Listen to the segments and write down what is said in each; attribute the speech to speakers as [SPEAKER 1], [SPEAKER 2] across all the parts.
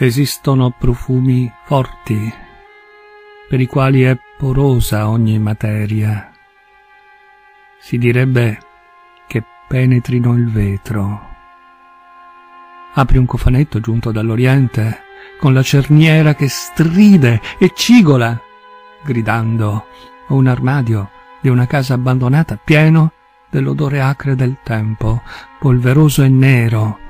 [SPEAKER 1] Esistono profumi forti, per i quali è porosa ogni materia. Si direbbe che penetrino il vetro. Apri un cofanetto giunto dall'Oriente, con la cerniera che stride e cigola, gridando, o un armadio di una casa abbandonata pieno dell'odore acre del tempo, polveroso e nero,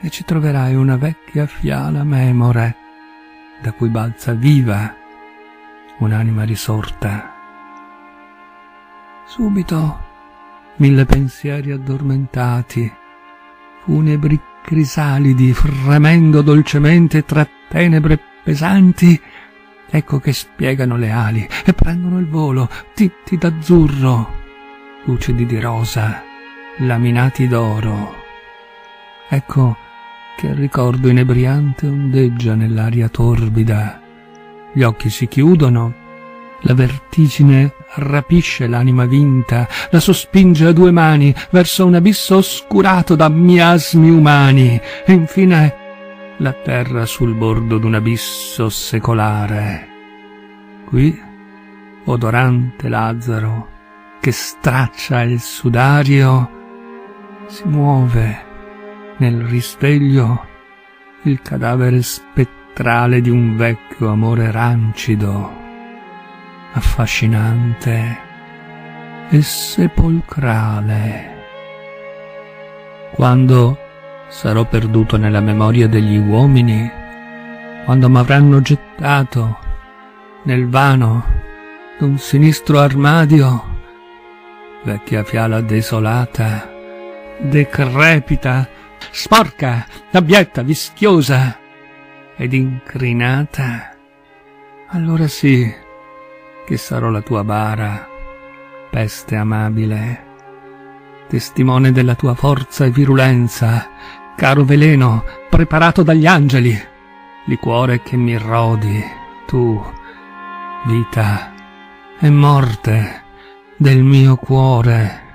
[SPEAKER 1] e ci troverai una vecchia fiala memore, da cui balza viva un'anima risorta. Subito mille pensieri addormentati, funebri crisalidi fremendo dolcemente tra tenebre pesanti, ecco che spiegano le ali e prendono il volo, titti d'azzurro, lucidi di rosa, laminati d'oro. Ecco che il ricordo inebriante ondeggia nell'aria torbida. Gli occhi si chiudono, la vertigine rapisce l'anima vinta, la sospinge a due mani verso un abisso oscurato da miasmi umani, e infine la terra sul bordo d'un abisso secolare. Qui, odorante Lazzaro, che straccia il sudario, si muove nel risveglio il cadavere spettrale di un vecchio amore rancido, affascinante e sepolcrale. Quando sarò perduto nella memoria degli uomini, quando m'avranno gettato nel vano d'un sinistro armadio, vecchia fiala desolata, decrepita, sporca, abietta, vischiosa ed incrinata, allora sì che sarò la tua bara, peste amabile, testimone della tua forza e virulenza, caro veleno preparato dagli angeli, liquore che mi rodi, tu, vita e morte del mio cuore.